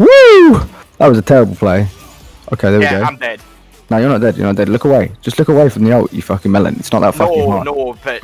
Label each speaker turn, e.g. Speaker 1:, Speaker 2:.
Speaker 1: Woo! That was a terrible play. Okay, there
Speaker 2: yeah,
Speaker 1: we go.
Speaker 2: I'm dead.
Speaker 1: No, you're not dead. You're not dead. Look away. Just look away from the ult, you fucking melon. It's not that fucking
Speaker 2: No,
Speaker 1: hard.
Speaker 2: no, but